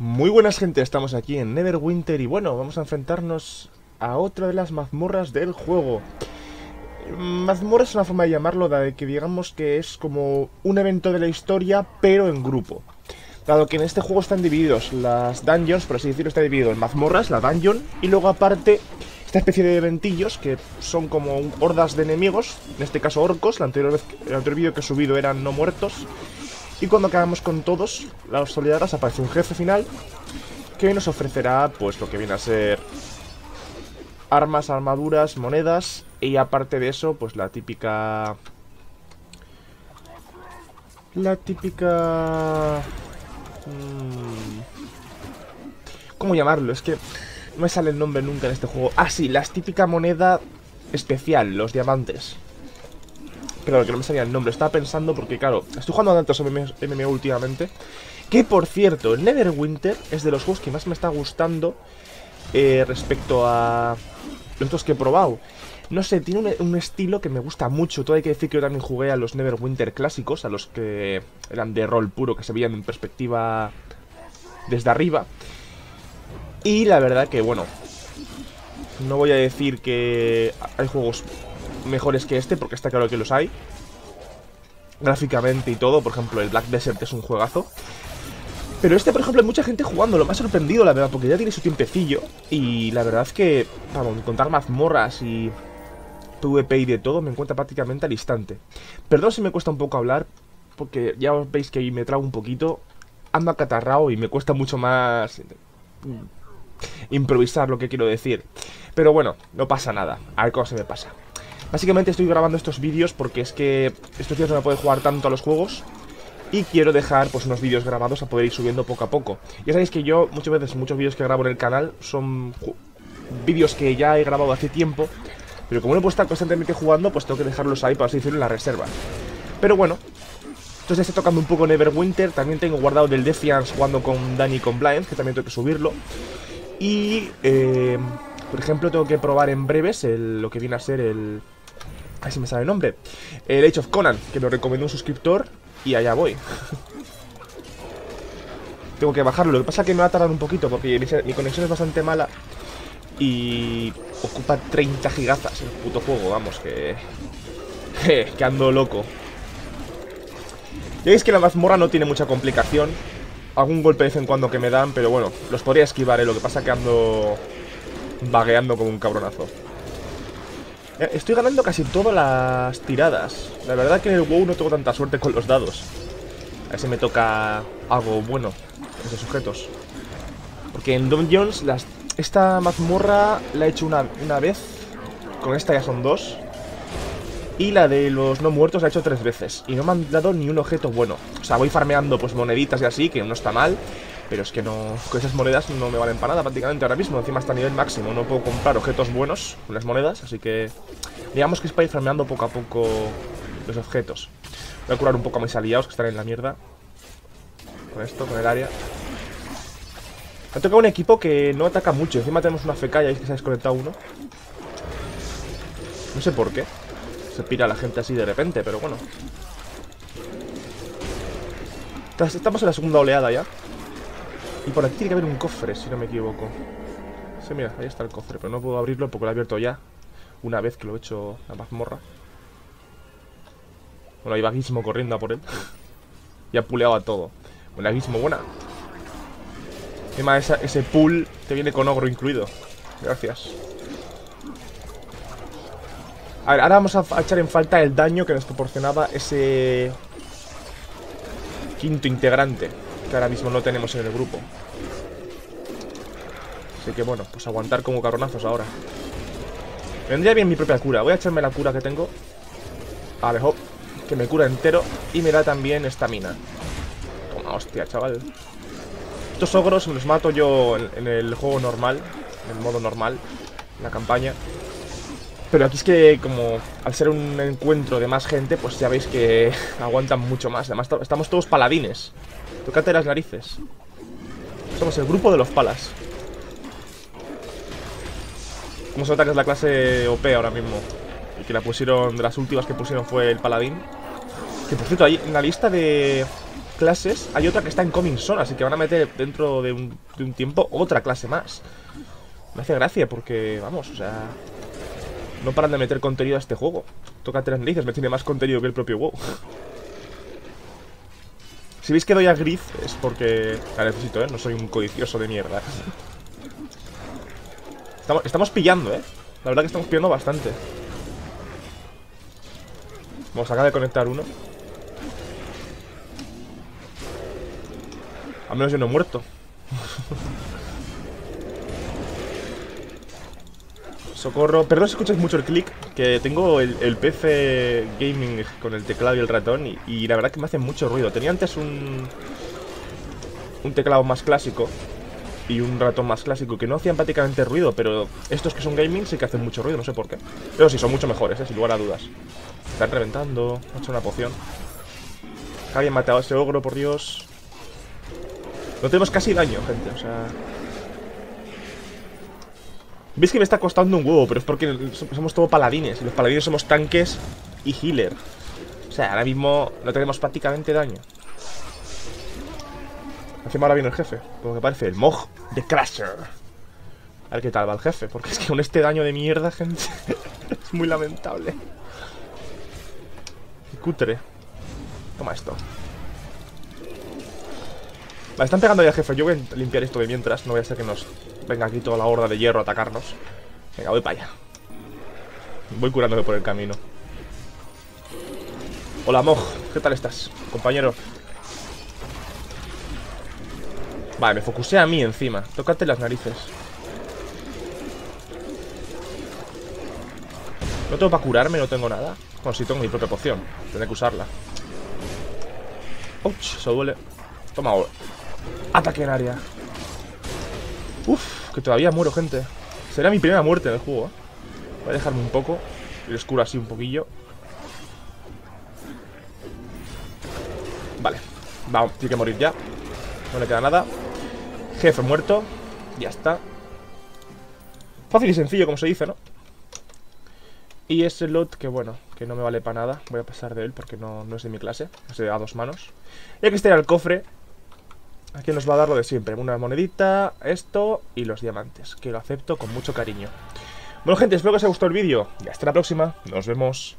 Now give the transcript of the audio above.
Muy buenas gente, estamos aquí en Neverwinter y bueno, vamos a enfrentarnos a otra de las mazmorras del juego. Mazmorra es una forma de llamarlo, de que digamos que es como un evento de la historia, pero en grupo. Dado que en este juego están divididos las dungeons, por así decirlo, está dividido en mazmorras, la dungeon, y luego aparte esta especie de eventillos que son como hordas de enemigos, en este caso orcos, la anterior vez, el anterior vídeo que he subido eran no muertos, y cuando acabamos con todos las oleadas aparece un jefe final que nos ofrecerá pues lo que viene a ser armas, armaduras, monedas y aparte de eso pues la típica... La típica... Mm, ¿Cómo llamarlo? Es que no me sale el nombre nunca en este juego. Ah, sí, la típica moneda especial, los diamantes. Claro, que no me salía el nombre. Estaba pensando porque, claro, estoy jugando a tantos MMO últimamente. Que, por cierto, Neverwinter es de los juegos que más me está gustando eh, respecto a los otros que he probado. No sé, tiene un, estilo que me gusta mucho. Todo hay que decir que yo también jugué a los Neverwinter clásicos, a los que eran de rol puro, que se veían en perspectiva desde arriba. Y la verdad que, bueno, no voy a decir que hay juegos mejores que este, porque está claro que los hay. Gráficamente y todo, por ejemplo, el Black Desert es un juegazo. Pero este, por ejemplo, hay mucha gente jugando, lo ha sorprendido, la verdad, porque ya tiene su tiempecillo. Y la verdad es que, vamos, encontrar mazmorras y PvP y de todo, me encuentra prácticamente al instante. Perdón si me cuesta un poco hablar, porque ya veis que me trago un poquito. Ando acatarrado y me cuesta mucho más improvisar lo que quiero decir. Pero bueno, no pasa nada, a ver cómo se me pasa. Básicamente estoy grabando estos vídeos porque es que estos días no me puedo jugar tanto a los juegos y quiero dejar pues unos vídeos grabados a poder ir subiendo poco a poco. Ya sabéis que yo muchas veces, muchos vídeos que grabo en el canal son vídeos que ya he grabado hace tiempo, pero como no puedo estar constantemente jugando, pues tengo que dejarlos ahí, para así en la reserva. Pero bueno, entonces está tocando un poco Neverwinter, también tengo guardado del Defiance jugando con Danny con Blind, que también tengo que subirlo. Y, eh, por ejemplo, tengo que probar en breves lo que viene a ser el Ahí si me sale el nombre. El Age of Conan, que me recomendó un suscriptor y allá voy. Tengo que bajarlo. Lo que pasa es que me va a tardar un poquito porque mi, conexión es bastante mala. Y ocupa 30 gigazas el puto juego, vamos, que... que ando loco. Ya veis que la mazmorra no tiene mucha complicación. Algún golpe de vez en cuando que me dan, pero bueno, los podría esquivar, ¿eh? Lo que pasa es que ando vagueando como un cabronazo. Eh, estoy ganando casi todas las tiradas. La verdad que en el WoW no tengo tanta suerte con los dados. A ver si me toca algo bueno esos sujetos. Porque en Dungeons las, esta mazmorra la he hecho una, una vez. Con esta ya son dos. Y la de los no muertos la he hecho tres veces. Y no me han dado ni un objeto bueno. O sea, voy farmeando pues moneditas y así, que no está mal. Pero es que no, con esas monedas no me valen para nada prácticamente ahora mismo. Encima está a nivel máximo. No puedo comprar objetos buenos con las monedas. Así que digamos que es para ir farmeando poco a poco los objetos. Voy a curar un poco a mis aliados que están en la mierda. Con esto, con el área. Ha tocado un equipo que no ataca mucho. Encima tenemos una FK y ahí que se ha desconectado uno. No sé por qué. Se pira la gente así de repente, pero bueno. Estamos en la segunda oleada ya. Y por aquí tiene que haber un cofre, si no me equivoco. Sí, mira, ahí está el cofre, pero no puedo abrirlo porque lo he abierto ya. Una vez que lo he hecho la mazmorra. Bueno, hay vaguísimo corriendo a por él. y ha puleado a todo. Bueno, vaguísimo, buena. Encima ese pool te viene con ogro incluido. Gracias. A ver, ahora vamos a echar en falta el daño que nos proporcionaba ese quinto integrante que ahora mismo no tenemos en el grupo. Así que bueno, pues aguantar como cabronazos ahora. vendría bien mi propia cura. Voy a echarme la cura que tengo. A ver, hop. Que me cura entero. Y me da también estamina. Toma, hostia, chaval. Estos ogros los mato yo en, el juego normal. En el modo normal. En la campaña. Pero aquí es que como al ser un encuentro de más gente, pues ya veis que aguantan mucho más. Además estamos todos paladines. Tócate las narices. Somos el grupo de los palas. Como se nota es la clase OP ahora mismo. Y que la pusieron, de las últimas que pusieron fue el paladín. Que por cierto, ahí en la lista de clases, hay otra que está en Coming Soon, así que van a meter dentro de un, de un tiempo otra clase más. Me hace gracia porque, vamos, o sea... No paran de meter contenido a este juego. Toca tres narices, me tiene más contenido que el propio WoW. Si veis que doy a Griff es porque la necesito, ¿eh? No soy un codicioso de mierda. Estamos, estamos pillando, ¿eh? La verdad que estamos pillando bastante. Vamos, acaba de conectar uno. Al menos yo no he muerto. Socorro. Perdón si escuchas mucho el clic, que tengo el, PC gaming con el teclado y el ratón y, la verdad que me hace mucho ruido. Tenía antes un, un teclado más clásico y un ratón más clásico que no hacían prácticamente ruido, pero estos que son gaming sí que hacen mucho ruido, no sé por qué. Pero sí, son mucho mejores, ¿eh? sin lugar a dudas. Están reventando, ha hecho una poción. Alguien matado a ese ogro, por Dios. No tenemos casi daño, gente, o sea... Veis que me está costando un huevo, pero es porque somos todos paladines. Y los paladines somos tanques y healer. O sea, ahora mismo no tenemos prácticamente daño. Encima ahora viene el jefe. Como que parece el Mog de Crusher. A ver qué tal va el jefe. Porque es que con este daño de mierda, gente, es muy lamentable. Cutre. Toma esto. Vale, están pegando ya jefe. Yo voy a limpiar esto de mientras. No voy a ser que nos Venga aquí toda la horda de hierro a atacarnos. Venga, voy para allá. Voy curándome por el camino. Hola, Moj. ¿Qué tal estás, compañero? Vale, me focusé a mí encima. Tócate las narices. No tengo para curarme, no tengo nada. Bueno, sí tengo mi propia poción. Tendré que usarla. Ouch, eso duele. Toma, ataque en área. Uf, que todavía muero, gente. Será mi primera muerte en el juego ¿eh? Voy a dejarme un poco Y les curo así un poquillo. Vale Vamos, tiene que morir ya. No le queda nada. Jefe muerto. Ya está. Fácil y sencillo, como se dice, ¿no? Y ese lot que, bueno, que no me vale para nada. Voy a pasar de él porque no, no es de mi clase. Es de a dos manos. Y aquí está el cofre Aquí nos va a dar lo de siempre, una monedita, esto y los diamantes, que lo acepto con mucho cariño. Bueno gente, espero que os haya gustado el vídeo y hasta la próxima, nos vemos.